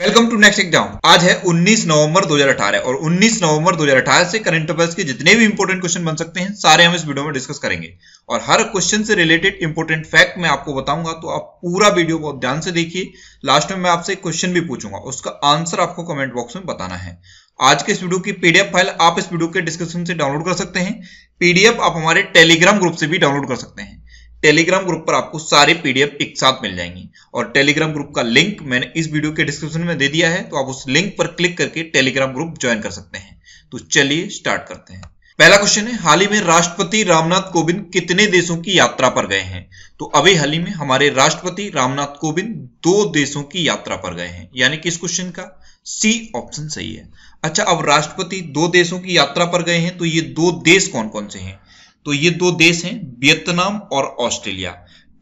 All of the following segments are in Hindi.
वेलकम टू नेक्स्ट एग्ज़ाम आज है 19 नवंबर 2018 और 19 नवंबर 2018 से करंट अफेयर्स के जितने भी इंपॉर्टेंट क्वेश्चन बन सकते हैं, सारे हम इस वीडियो में डिस्कस करेंगे। और हर क्वेश्चन से रिलेटेड इंपॉर्टेंट फैक्ट मैं आपको बताऊँगा तो आप पूरा वीडियो बहुत ध्यान से देखिए। लास्ट में मैं आपसे क्वेश्चन भी पूछूँगा, उसका आंसर आपको कमेंट बॉक्स में बताना है। आज के इस वीडियो की पीडीएफ फ़ाइल आप इस वीडियो के डिस्क्रिप्शन से डाउनलोड कर सकते हैं। पीडीएफ आप हमारे टेलीग्राम ग्रुप से भी डाउनलोड कर सकते हैं। टेलीग्राम ग्रुप पर आपको सारे पीडीएफ एक साथ मिल जाएँगी। और टेलीग्राम ग्रुप का लिंक मैंने इस वीडियो के डिस्क्रिप्शन में दे दिया है तो आप उस लिंक पर क्लिक करके टेलीग्राम ग्रुप ज्वाइन कर सकते हैं। तो चलिए स्टार्ट करते हैं। पहला क्वेश्चन है, हाल ही में राष्ट्रपति रामनाथ कोविंद कितने देशों की यात्रा पर गए हैं? तो अभी हाल ही में हमारे राष्ट्रपति रामनाथ कोविंद दो देशों की यात्रा पर गए हैं। यानी कि इस क्वेश्चन का सी ऑप्शन सही है। अच्छा अब राष्ट्रपति दो देशों की यात्रा पर गए हैं तो ये दो देश कौन कौन से हैं? तो ये दो देश हैं, वियतनाम और ऑस्ट्रेलिया।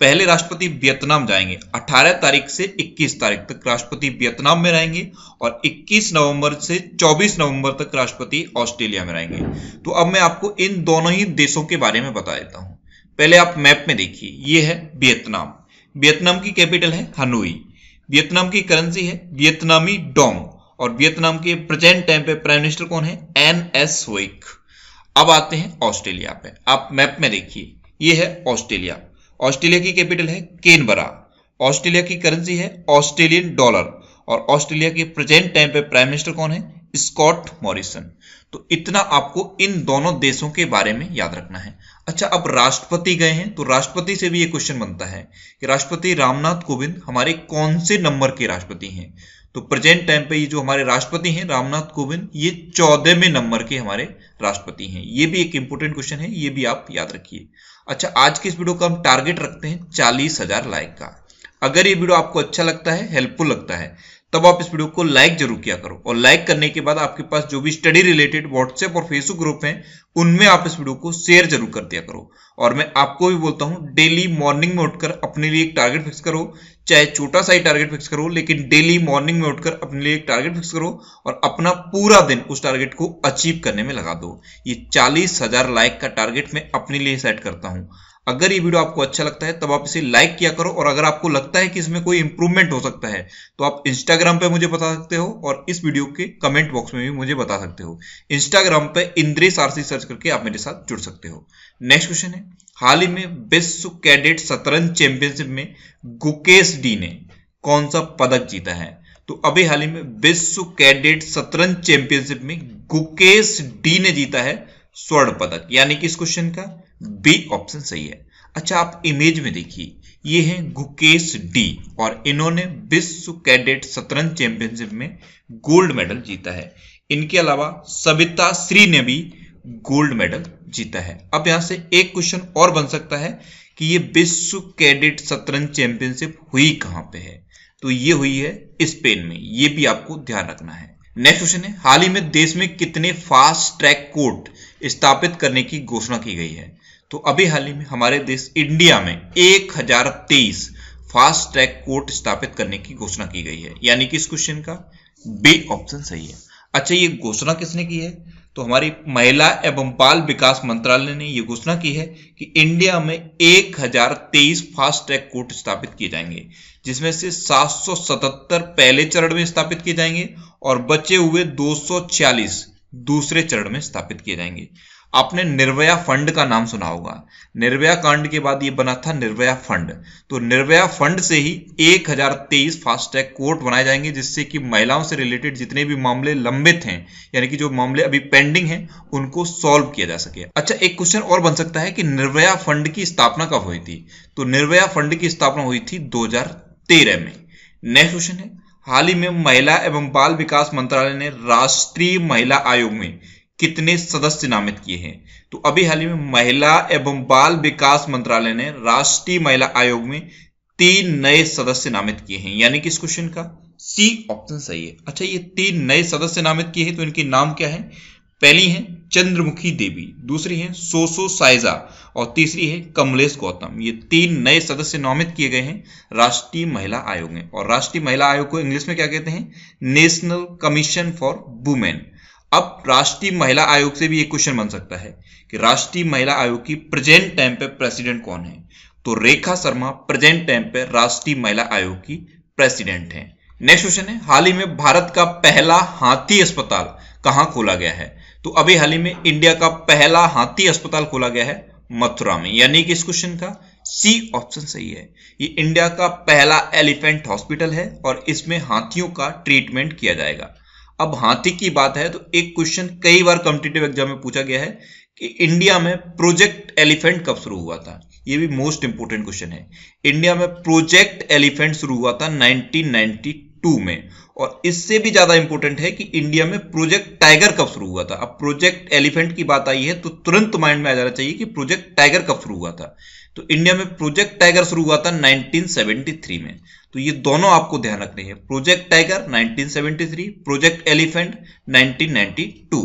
पहले राष्ट्रपति वियतनाम जाएँगे 18 तारीख से 21 तारीख तक राष्ट्रपति वियतनाम में रहेंगे और 21 नवंबर से 24 नवंबर तक राष्ट्रपति ऑस्ट्रेलिया में रहेंगे। तो अब मैं आपको इन दोनों ही देशों के बारे में बता देता हूँ। पहले आप मैप में देखिए, ये है वियतनाम। वियतनाम की कैपिटल है हनोई। वियतनाम की करेंसी है वियतनामी डोंग और वियतनाम के प्रेजेंट टाइम पे प्राइम मिनिस्टर कौन है? एन एस वेक अब आते हैं ऑस्ट्रेलिया पे। आप मैप में देखिए, ये है ऑस्ट्रेलिया। ऑस्ट्रेलिया की कैपिटल है केनबरा। ऑस्ट्रेलिया की करेंसी है ऑस्ट्रेलियन डॉलर। और ऑस्ट्रेलिया के प्रेजेंट टाइम पे प्राइम मिनिस्टर कौन है? Scott Morrison. तो इतना आपको इन दोनों देशों के बारे में याद रखना है। अच्छा अब राष्ट्रपति गए हैं तो राष्ट्रपति से भी ये क्वेश्चन बनता है कि राष्ट्रपति रामनाथ कोविंद हमारे कौन से नंबर के राष्ट्रपति हैं? तो प्रेजेंट टाइम पे ये जो हमारे राष्ट्रपति हैं, रामनाथ कोविंद, ये चौदहवें नंबर के हमारे राष्ट्रपति हैं। ये भी एक इंपोर्टेंट क्वेश्चन है, ये भी आप याद रखिए। अच्छा आज के इस वीडियो का हम टारगेट रखते हैं चालीस हज़ार लाइक का। अगर ये वीडियो आपको अच्छा लगता है हेल्पफुल लगता है, तब आप इस वीडियो को लाइक ज़रूर किया करो। और लाइक करने के बाद आपके पास जो भी स्टडी रिलेटेड व्हाट्सएप और फेसबुक ग्रुप हैं, उनमें आप इस वीडियो को शेयर ज़रूर कर दिया करो। और मैं आपको भी बोलता हूँ डेली मॉर्निंग में उठकर अपने लिए एक टारगेट फिक्स करो। चाहे छोटा सा ही टारगेट फिक्स करो, लेकिन डेली मॉर्निंग में उठकर अपने लिए एक टारगेट फिक्स करो और अपना पूरा दिन उस टारगेट को अचीव करने में लगा दो। ये चालीस हज़ार लाइक का टारगेट मैं अपने लिए सेट करता हूँ। अगर ये वीडियो आपको अच्छा लगता है, तब आप इसे लाइक किया करो, और अगर आपको लगता है कि इसमें कोई इंप्रूवमेंट हो सकता है तो आप इंस्टाग्राम पे मुझे बता सकते हो, और इस वीडियो के कमेंट बॉक्स में भी मुझे बता सकते हो। इंस्टाग्राम पे इंद्रेश आरसी सर्च करके आप मेरे साथ जुड़ सकते हो। नेक्स्ट क्वेश्चन है, हाल ही में विश्व कैडेट शतरंज चैंपियनशिप में गुकेश डी ने कौन सा पदक जीता है? तो अभी हाल ही में विश्व कैडेट शतरंज चैंपियनशिप में गुकेश डी ने जीता है स्वर्ण पदक। यानी कि इस क्वेश्चन का बी ऑप्शन सही है। अच्छा आप इमेज में देखिए। ये है गुकेश डी और इन्होंने विश्व कैडेट शतरंज चैंपियनशिप में गोल्ड मेडल जीता है। इनके अलावा सविता श्री ने भी गोल्ड मेडल जीता है। अब यहाँ से एक क्वेश्चन और बन सकता है कि ये विश्व कैडेट शतरंज चैंपियनशिप हुई कहाँ पे है। तो ये हुई है स्पेन में। ये भी आपको ध्यान रखना है। नेक्स्ट क्वेश्चन है, हाल ही में देश में कितने फास्ट ट्रैक कोर्ट स्थापित करने की घोषणा की गई है? तो अभी हाल ही में हमारे देश इंडिया में एक हज़ार तेईस फास्ट ट्रैक कोर्ट स्थापित करने की घोषणा की गई है। यानी कि इस क्वेश्चन का बी ऑप्शन सही है। अच्छा ये घोषणा किसने की है? तो हमारी महिला एवं बाल विकास मंत्रालय ने यह घोषणा की है कि इंडिया में एक हज़ार तेईस फास्ट ट्रैक कोर्ट स्थापित किए जाएँगे, जिसमें से 777 पहले चरण में स्थापित किए जाएँगे और बचे हुए 246 दूसरे चरण में स्थापित किए जाएँगे। आपने निर्भया फंड का नाम सुना होगा। निर्भया कांड के बाद ये बना था निर्भया फंड। तो निर्भया फंड से ही 1023 फास्ट ट्रैक कोर्ट बनाए जाएँगे, जिससे कि महिलाओं से रिलेटेड जितने भी मामले लंबित हैं, यानी कि जो मामले अभी पेंडिंग हैं, उनको सॉल्व किया जा सके। अच्छा एक क्वेश्चन और बन सकता है कि निर्भया फंड की स्थापना कब हुई थी? तो निर्भया फंड की स्थापना हुई थी दो हज़ार तेरह में। नेक्स्ट क्वेश्चन है, हाल ही में महिला एवं बाल विकास मंत्रालय ने राष्ट्रीय महिला आयोग में कितने सदस्य नामित किए हैं? तो अभी हाल ही में महिला एवं बाल विकास मंत्रालय ने राष्ट्रीय महिला आयोग में तीन नए सदस्य नामित किए हैं। यानी कि इस क्वेश्चन का? सी ऑप्शन सही है। अच्छा ये तीन नए सदस्य नामित किए हैं तो इनके नाम क्या है? पहली है चंद्रमुखी देवी, दूसरी है सोसो साइजा और तीसरी है कमलेश गौतम। ये तीन नए सदस्य नामित किए गए हैं राष्ट्रीय महिला आयोग में। और राष्ट्रीय महिला आयोग को इंग्लिश में क्या कहते हैं? नेशनल कमीशन फॉर वुमेन अब राष्ट्रीय महिला आयोग से भी एक क्वेश्चन बन सकता है कि राष्ट्रीय महिला आयोग की प्रेजेंट टाइम पे प्रेसिडेंट कौन है? तो रेखा शर्मा प्रेजेंट टाइम पे राष्ट्रीय महिला आयोग की प्रेसिडेंट है। नेक्स्ट क्वेश्चन है, हाल ही में भारत का पहला हाथी अस्पताल कहाँ खोला गया है? तो अभी हाल ही में इंडिया का पहला हाथी अस्पताल खोला गया है मथुरा में। यानी कि इस क्वेश्चन का सी ऑप्शन सही है। ये इंडिया का पहला एलिफेंट हॉस्पिटल है और इसमें हाथियों का ट्रीटमेंट किया जाएगा। अब हाथी की बात है तो एक क्वेश्चन कई बार कॉम्पिटेटिव एग्ज़ाम में पूछा गया है कि इंडिया में प्रोजेक्ट एलिफेंट कब शुरू हुआ था? ये भी मोस्ट इंपोर्टेंट क्वेश्चन है। इंडिया में प्रोजेक्ट एलिफेंट शुरू हुआ था 1992 में और इससे भी ज़्यादा इंपॉर्टेंट है कि इंडिया में प्रोजेक्ट टाइगर कब शुरू हुआ था? अब प्रोजेक्ट एलिफेंट की बात आई है तो तुरंत माइंड में आ जाना चाहिए कि प्रोजेक्ट टाइगर कब शुरू हुआ था? तो इंडिया में प्रोजेक्ट टाइगर शुरू हुआ था 1973 में। तो ये दोनों आपको ध्यान रखने हैं। Project tiger 1973 project elephant 1992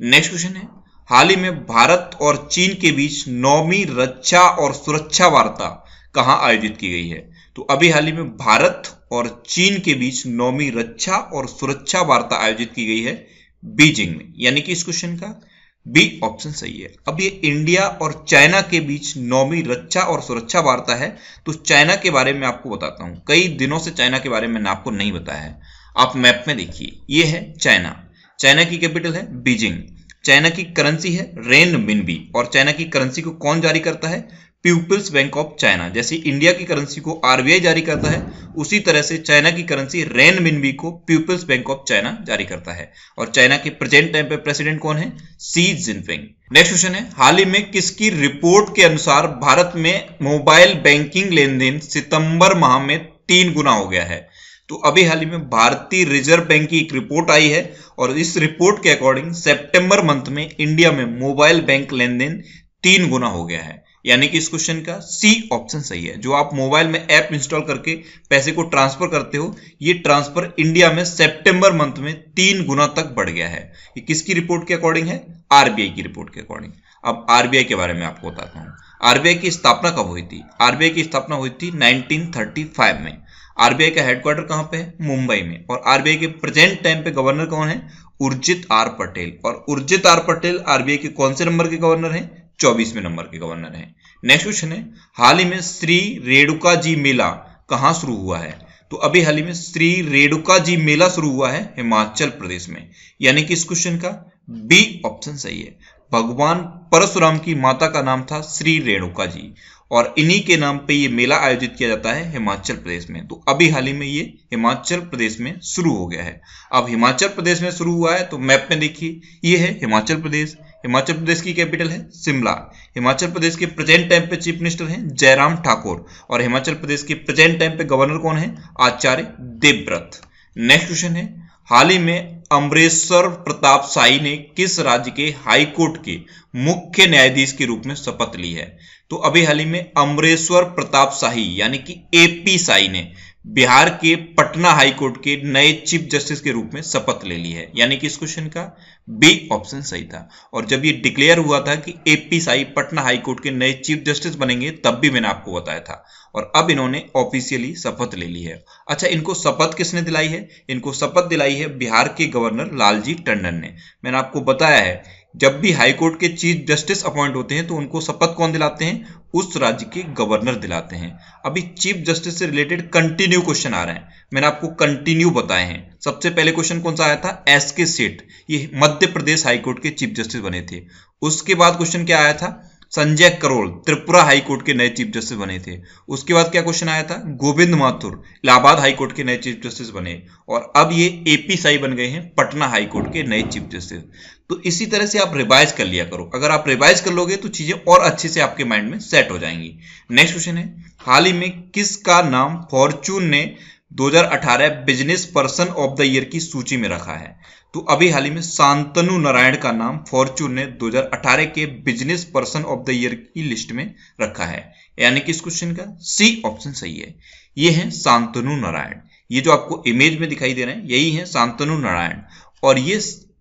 next question है। हाल ही में भारत और चीन के बीच नौवीं रक्षा और सुरक्षा वार्ता कहाँ आयोजित की गई है? तो अभी हाल ही में भारत और चीन के बीच नौवीं रक्षा और सुरक्षा वार्ता आयोजित की गई है बीजिंग में। यानी कि इस क्वेश्चन का बी ऑप्शन सही है। अब ये इंडिया और चाइना के बीच नौवीं रक्षा और सुरक्षा वार्ता है तो चाइना के बारे में आपको बताता हूँ। कई दिनों से चाइना के बारे में मैंने आपको नहीं बताया है। आप मैप में देखिए, ये है चाइना। चाइना की कैपिटल है बीजिंग। चाइना की करेंसी है रेन मिनबी और चाइना की करेंसी को कौन जारी करता है? पीपल्स बैंक ऑफ़ चाइना जैसे इंडिया की करेंसी को आरबीआई जारी करता है, उसी तरह से चाइना की करेंसी रेन मिनबी को पीपल्स बैंक ऑफ़ चाइना जारी करता है। और चाइना के प्रेजेंट टाइम पे प्रेसिडेंट कौन है? सी जिनपिंग नेक्स्ट क्वेश्चन है, हाल ही में किसकी रिपोर्ट के अनुसार भारत में मोबाइल बैंकिंग लेन देन सितंबर माह में तीन गुना हो गया है? तो अभी हाल ही में भारतीय रिज़र्व बैंक की एक रिपोर्ट आई है, और इस रिपोर्ट के अकॉर्डिंग सितंबर मंथ में इंडिया में मोबाइल बैंक लेन देन तीन गुना हो गया है। यानी कि इस क्वेश्चन का सी ऑप्शन सही है। जो आप मोबाइल में ऐप इंस्टॉल करके पैसे को ट्रांसफ़र करते हो, ये ट्रांसफ़र इंडिया में सितंबर मंथ में तीन गुना तक बढ़ गया है। ये किसकी रिपोर्ट के अकॉर्डिंग है? आरबीआई की रिपोर्ट के अकॉर्डिंग अब आरबीआई के बारे में आपको बताता हूँ। आरबीआई की स्थापना कब हुई थी? आरबीआई की स्थापना हुई थी 1935 में। आरबीआई का हेडक्वार्टर कहाँ पे है? मुंबई में। और आरबीआई के प्रेजेंट टाइम पे गवर्नर कौन है? उर्जित आर पटेल। और उर्जित आर पटेल आरबीआई के कौन से नंबर के गवर्नर हैं? चौबीसवें नंबर के गवर्नर हैं। नेक्स्ट क्वेश्चन है, हाल ही में श्री रेणुका जी मेला कहाँ शुरू हुआ है? तो अभी हाल ही में श्री रेणुका जी मेला शुरू हुआ है हिमाचल प्रदेश में। यानी कि इस क्वेश्चन का बी ऑप्शन सही है। भगवान परशुराम की माता का नाम था श्री रेणुका जी। और इन्हीं के नाम पे ये मेला आयोजित किया जाता है हिमाचल प्रदेश में। तो अभी हाल ही में ये हिमाचल प्रदेश में शुरू हो गया है। अब हिमाचल प्रदेश में शुरू हुआ है तो मैप में देखिए, ये है हिमाचल प्रदेश। हिमाचल प्रदेश की कैपिटल है शिमला। हिमाचल प्रदेश के प्रेजेंट टाइम पे चीफ मिनिस्टर हैं जयराम ठाकुर। और हिमाचल प्रदेश के प्रेजेंट टाइम पे गवर्नर कौन है? आचार्य देवव्रत। नेक्स्ट क्वेश्चन है, हाल ही में अमरेश्वर प्रताप साई ने किस राज्य के हाई कोर्ट के मुख्य न्यायाधीश के रूप में शपथ ली है? तो अभी हाल ही में अमरेश्वर प्रताप शाही यानी कि एपी साई ने बिहार के पटना हाईकोर्ट के नए चीफ जस्टिस के रूप में शपथ ले ली है। यानी कि इस क्वेश्चन का बी ऑप्शन सही था। और जब ये डिक्लेयर हुआ था कि एपी साई पटना हाईकोर्ट के नए चीफ जस्टिस बनेंगे, तब भी मैंने आपको बताया था। और अब इन्होंने ऑफिशियली शपथ ले ली है। अच्छा इनको शपथ किसने दिलाई है? इनको शपथ दिलाई है बिहार के गवर्नर लालजी टंडन ने। मैंने आपको बताया है जब भी हाईकोर्ट के चीफ जस्टिस अपॉइंट होते हैं तो उनको शपथ कौन दिलाते हैं? उस राज्य के गवर्नर दिलाते हैं। अभी चीफ जस्टिस से रिलेटेड कंटिन्यू क्वेश्चन आ रहे हैं। मैंने आपको कंटिन्यू बताए हैं। सबसे पहले क्वेश्चन कौन सा आया था? एस के सेठ ये मध्य प्रदेश हाईकोर्ट के चीफ जस्टिस बने थे। उसके बाद क्वेश्चन क्या आया था? संजय करोल, त्रिपुरा हाईकोर्ट के नए चीफ जस्टिस बने थे। उसके बाद क्या क्वेश्चन आया था? गोविंद माथुर, इलाहाबाद हाईकोर्ट के नए चीफ जस्टिस बने। और अब ये एपी साई बन गए हैं, पटना हाईकोर्ट के नए चीफ जस्टिस। तो इसी तरह से आप रिवाइज कर लिया करो। अगर आप रिवाइज कर लोगे तो चीज़ें और अच्छे से आपके माइंड में सेट हो जाएँगी। नेक्स्ट क्वेश्चन है, हाल ही में किसका नाम फॉर्चून ने 2018 business person of the year की सूची में रखा है? तो अभी हाल ही में शांतनु नारायण का नाम फॉर्चून ने 2018 के business person of the year की लिस्ट में रखा है। यानी कि इस क्वेश्चन का सी ऑप्शन सही है। ये है शांतनु नारायण। ये जो आपको इमेज में दिखाई दे रहे हैं, यही है शांतनु नारायण। और ये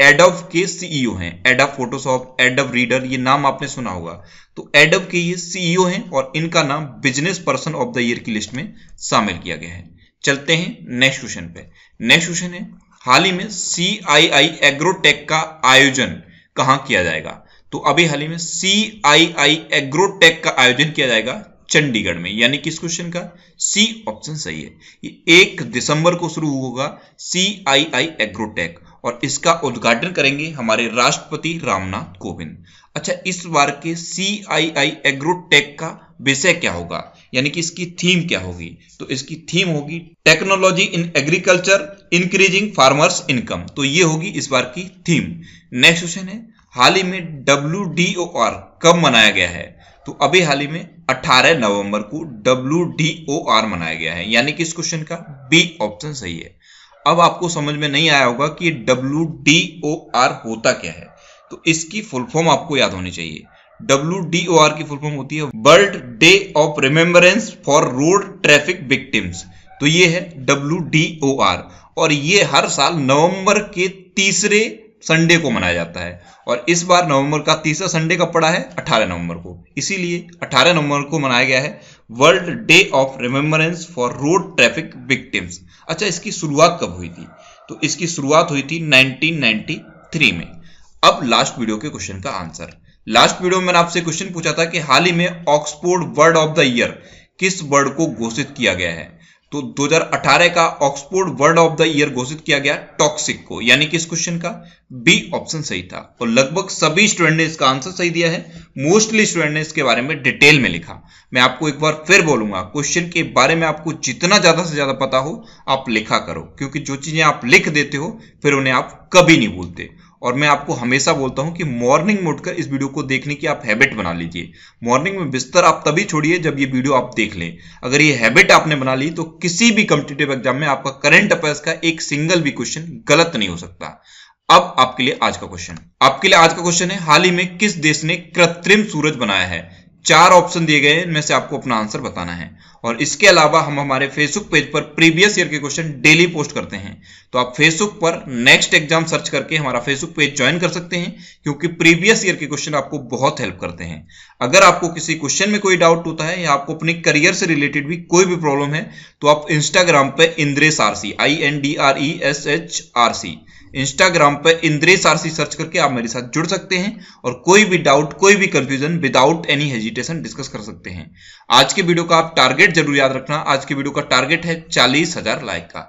एडव के सीईओ हैं। एडव फोटोशॉप एडव रीडर ये नाम आपने सुना होगा। तो एडव के ये सीईओ हैं और इनका नाम business person of the year की लिस्ट में शामिल किया गया है। चलते हैं नेक्स्ट क्वेश्चन पे। नेक्स्ट क्वेश्चन है हाल ही में सी आई आई एग्रोटेक का आयोजन कहाँ किया जाएगा? तो अभी हाल ही में सी आई आई एग्रोटेक का आयोजन किया जाएगा चंडीगढ़ में। यानी कि इस क्वेश्चन का? सी ऑप्शन सही है। ये एक दिसंबर को शुरू होगा सी आई आई एग्रोटेक और इसका उद्घाटन करेंगे हमारे राष्ट्रपति रामनाथ कोविंद। अच्छा इस बार के सी आई आई एग्रोटेक का विषय क्या होगा? यानी कि इसकी थीम क्या होगी? तो इसकी थीम होगी technology in agriculture increasing farmers income तो ये होगी इस बार की थीम नेक्स्ट क्वेश्चन है, हाल ही में डब्ल्यू कब मनाया गया है? तो अभी हाल ही में 18 नवंबर को डब्ल्यू डी ओ आर मनाया गया है। यानी कि इस क्वेश्चन का बी ऑप्शन सही है। अब आपको समझ में नहीं आया होगा कि डब्ल्यू डी ओ आर होता क्या है। तो इसकी फुल फॉर्म आपको याद होनी चाहिए। डब्ल्यू डी ओ आर की फुल फॉर्म होती है world day of remembrance for road traffic victims तो ये है डब्ल्यू डी ओ आर और ये हर साल नवंबर के तीसरे संडे को मनाया जाता है। और इस बार नवंबर का तीसरा संडे कब पड़ा है? 18 नवंबर को। इसीलिए 18 नवंबर को मनाया गया है world day of remembrance for road traffic victims अच्छा इसकी शुरुआत कब हुई थी? तो इसकी शुरुआत हुई थी 1993 में। अब लास्ट वीडियो के क्वेश्चन का आंसर। लास्ट वीडियो में मैंने आपसे क्वेश्चन पूछा था कि हाल ही में Oxford word of the year किस वर्ड को घोषित किया गया है? तो 2018 का Oxford word of the year घोषित किया गया टॉक्सिक को, यानी किस क्वेश्चन का? बी ऑप्शन सही था। और लगभग सभी स्टूडेंट ने इसका आंसर सही दिया है। मोस्टली स्टूडेंट ने इसके बारे में डिटेल में लिखा। मैं आपको एक बार फिर बोलूँगा क्वेश्चन के बारे में आपको जितना ज़्यादा से ज़्यादा पता हो, आप लिखा करो। क्योंकि जो चीज़ें आप लिख देते हो, फिर उन्हें आप कभी नहीं भूलते। और मैं आपको हमेशा बोलता हूँ कि मॉर्निंग में उठकर इस वीडियो को देखने की आप हैबिट बना लीजिए। मॉर्निंग में बिस्तर आप तभी छोड़िए जब ये वीडियो आप देख लें। अगर ये हैबिट आपने बना ली तो किसी भी कम्पिटेटिव एग्ज़ाम में आपका करंट अफेयर्स का एक सिंगल भी क्वेश्चन गलत नहीं हो सकता। अब आपके लिए आज का क्वेश्चन आपके लिए आज का क्वेश्चन है, हाल ही में किस देश ने कृत्रिम सूरज बनाया है? चार ऑप्शन दिए गए इनमें से आपको अपना आंसर बताना है। और इसके अलावा हम हमारे फेसबुक पेज पर प्रीवियस ईयर के क्वेश्चन डेली पोस्ट करते हैं। तो आप फेसबुक पर नेक्स्ट एग्ज़ाम सर्च करके हमारा फेसबुक पेज ज्वाइन कर सकते हैं, क्योंकि प्रीवियस ईयर के क्वेश्चन आपको बहुत हेल्प करते हैं। अगर आपको किसी क्वेश्चन में कोई डाउट होता है या आपको अपने करियर से रिलेटेड भी कोई भी प्रॉब्लम है तो आप इंस्टाग्राम पर Indresh RC I N D R E S H R C Instagram पर इंद्रेश आरसी सर्च करके आप मेरे साथ जुड़ सकते हैं और कोई भी डाउट कोई भी confusion without any hesitation discuss कर सकते हैं। आज के वीडियो का आप टारगेट ज़रूर याद रखना। आज के वीडियो का टारगेट है चालीस हज़ार लाइक का।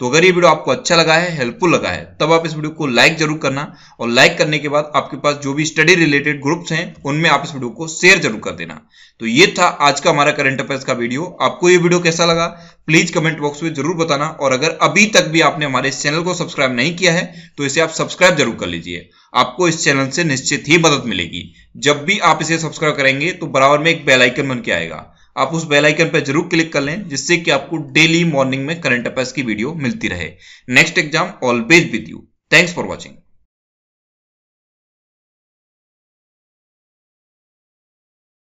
तो अगर ये वीडियो आपको अच्छा लगा है हेल्पफुल लगा है, तब आप इस वीडियो को लाइक ज़रूर करना और लाइक करने के बाद आपके पास जो भी स्टडी रिलेटेड ग्रुप्स हैं, उनमें आप इस वीडियो को शेयर ज़रूर कर देना। तो ये था आज का हमारा करंट अफेयर्स का वीडियो। आपको ये वीडियो कैसा लगा प्लीज़ कमेंट बॉक्स में ज़रूर बताना और अगर अभी तक भी आपने हमारे इस चैनल को सब्सक्राइब नहीं किया है तो इसे आप सब्सक्राइब ज़रूर कर लीजिए। आपको इस चैनल से निश्चित ही मदद मिलेगी। जब भी आप इसे सब्सक्राइब करेंगे तो बराबर में एक बेलाइकन बन के आएगा। आप उस बेल आइकन पर ज़रूर क्लिक कर लें, जिससे कि आपको डेली मॉर्निंग में करंट अफेयर्स की वीडियो मिलती रहे। Next exam always with you thanks for watching